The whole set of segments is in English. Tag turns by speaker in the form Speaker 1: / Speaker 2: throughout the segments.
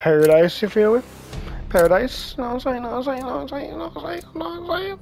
Speaker 1: Paradise, you feel me? Paradise. You know what I'm saying? You know what I'm saying? You know what I'm saying? You know what I'm saying? You know what I'm saying?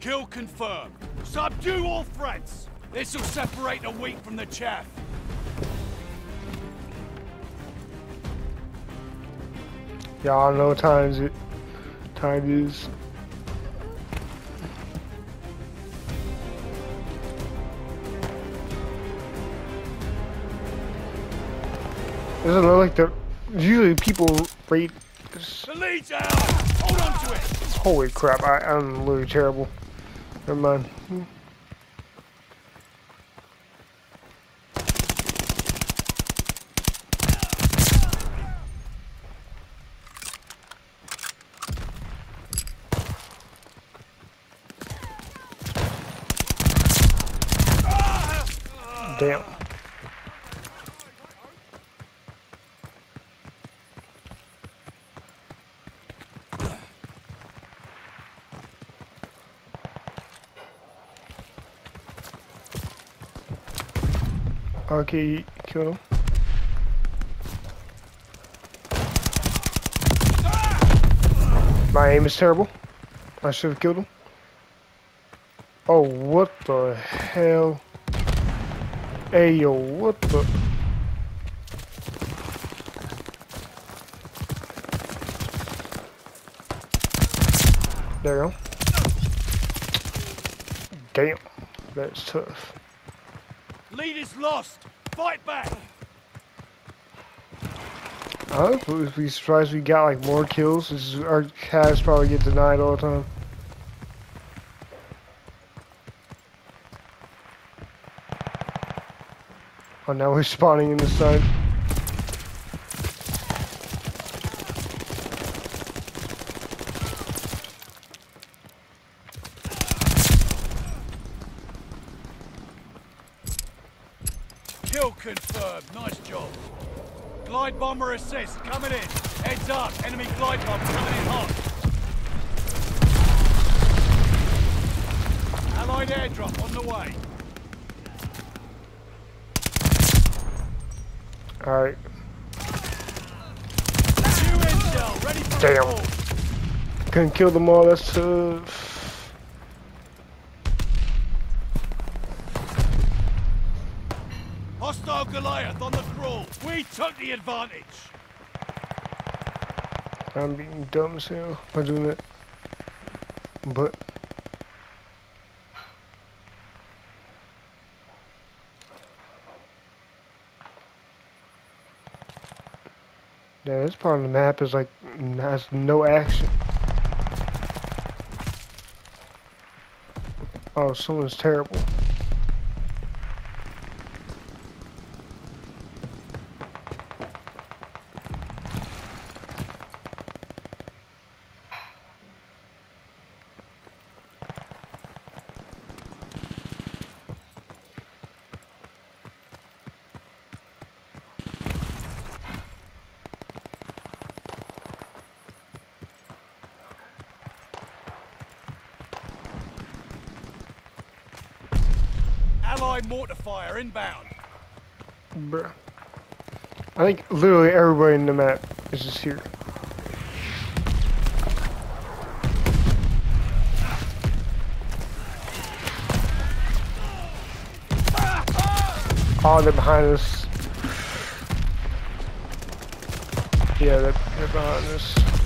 Speaker 2: Kill confirmed. Subdue all threats. This'll separate the wheat from the chaff.
Speaker 1: Y'all know what time is it. Time is. Doesn't look like the. Usually people rate.
Speaker 2: The lead's out. Hold on to it.
Speaker 1: Holy crap! I, I'm literally terrible. Never mind. Damn. Okay, kill him. My aim is terrible. I should have killed him. Oh, what the hell? Hey, yo, what the? There you go. Damn, that's tough.
Speaker 2: Lead is lost. Fight back.
Speaker 1: I would be surprised we got like more kills. This is, our cats probably get denied all the time. Oh, now we're spawning in the sun.
Speaker 2: Kill confirmed. Nice job. Glide bomber assist coming in. Heads up. Enemy glide bomber coming in hot. Allied airdrop on the way.
Speaker 1: Alright,
Speaker 2: New intel. Ready for
Speaker 1: Damn. couldn't kill them all. That's tough.
Speaker 2: Hostile Goliath on the crawl. We took the advantage.
Speaker 1: I'm being dumb as hell by doing that. But Yeah, this part of the map is like has no action. Oh, someone's terrible.
Speaker 2: Mortar fire inbound.
Speaker 1: Bruh. I think literally everybody in the map is just here. Oh, they're behind us. Yeah, they're, they're behind us.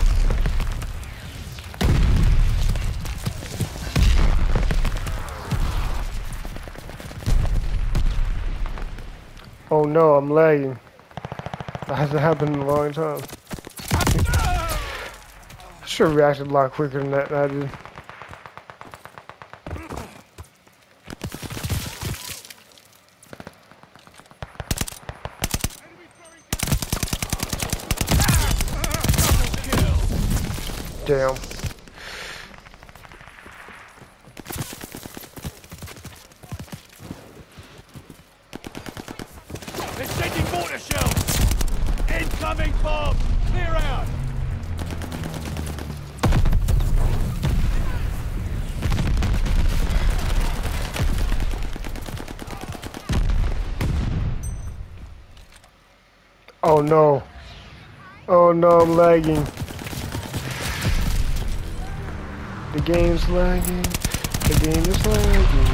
Speaker 1: Oh no, I'm lagging. That hasn't happened in a long time. I should have reacted a lot quicker than that than I did. Damn.
Speaker 2: They're sending mortar shells. Incoming bomb. Clear out.
Speaker 1: Oh no. Oh no, I'm lagging. The game's lagging. The game is lagging.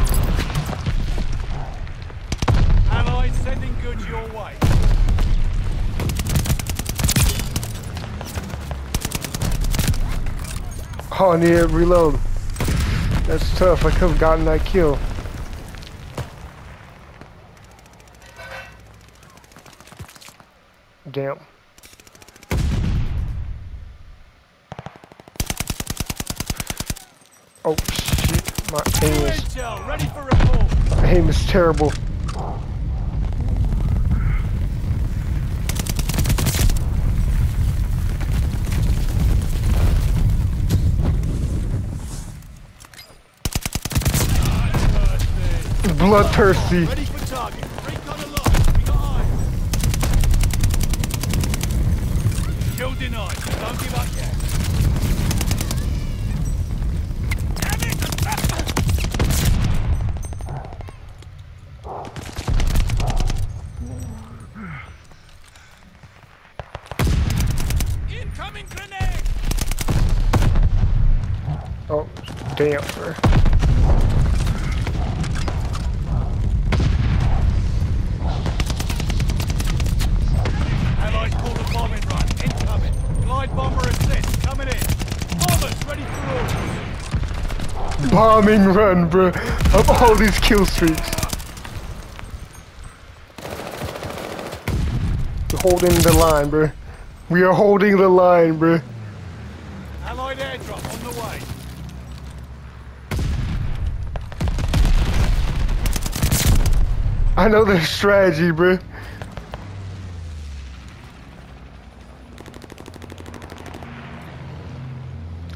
Speaker 2: Allied sending goods your way.
Speaker 1: Oh, I need to reload. That's tough. I could have gotten that kill. Damn. Oh shit, my aim is, my aim is terrible.
Speaker 2: Thirsty.
Speaker 1: Bloodthirsty.
Speaker 2: Ready for target. Recon aloft. We got eyes. Kill denied. Don't give up yet. Damn it! Incoming grenade!
Speaker 1: Oh, damn. sir.
Speaker 2: Allies pull the bombing run. Incoming. Glide bomber assist. Coming in. Bombers ready for orders.
Speaker 1: Bombing run, bro. Of all these kill streaks. We're holding the line, bro. We are holding the line, bro.
Speaker 2: Allied airdrop on the way.
Speaker 1: I know their strategy, bro.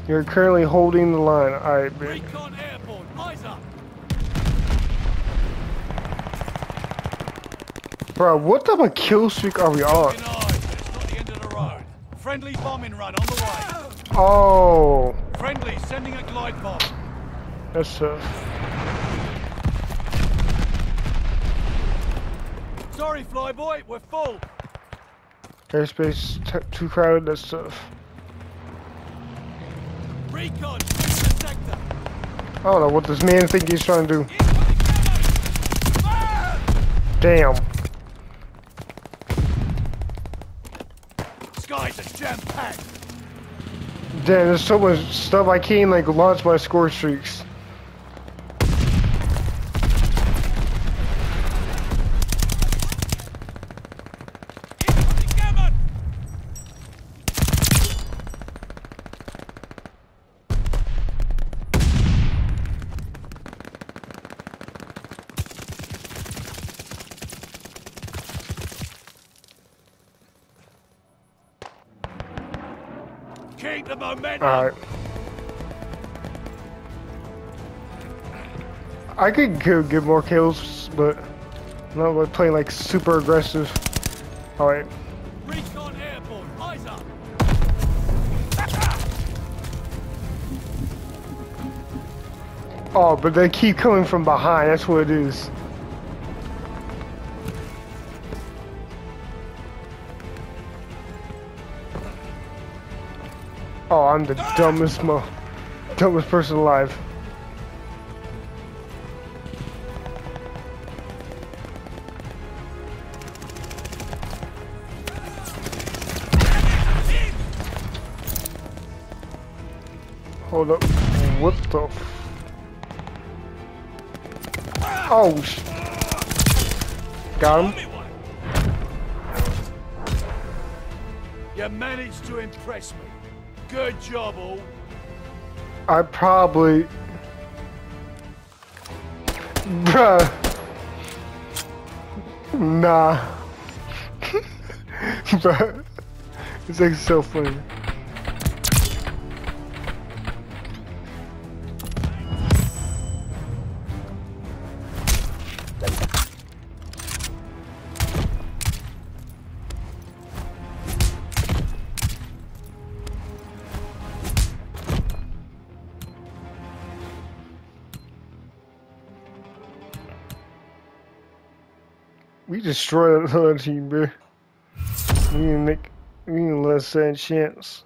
Speaker 1: You're currently holding the line. Alright, bro.
Speaker 2: Recon airborne. Eyes up.
Speaker 1: Bro, what type of kill streak are we on?
Speaker 2: It's not the end of the road. Friendly bombing run on the way.
Speaker 1: Oh,
Speaker 2: Friendly sending a glide bomb.
Speaker 1: that's tough.
Speaker 2: Sorry, flyboy. We're full.
Speaker 1: Airspace too crowded, that's tough.
Speaker 2: Recon. Sector.
Speaker 1: I don't know what this man think he's trying to do.
Speaker 2: Incoming camo. Fire!
Speaker 1: Damn.
Speaker 2: Skies are jam-packed.
Speaker 1: Damn, there's so much stuff I can't like launch my score streaks.
Speaker 2: Incoming camo. Keep the momentum.
Speaker 1: Alright. I could go get more kills, but I'm not like playing like super aggressive. Alright.
Speaker 2: Recon airborne. Eyes up.
Speaker 1: Oh, but they keep coming from behind, that's what it is. Oh, I'm the dumbest mo dumbest person alive. Hold up. What the Oh, sh- Got him.
Speaker 2: You managed to impress me. Good job, all.
Speaker 1: I probably. Bruh. Nah. Bruh. It's like so funny. Destroyed the other team, bro. We to make, you need less than chance.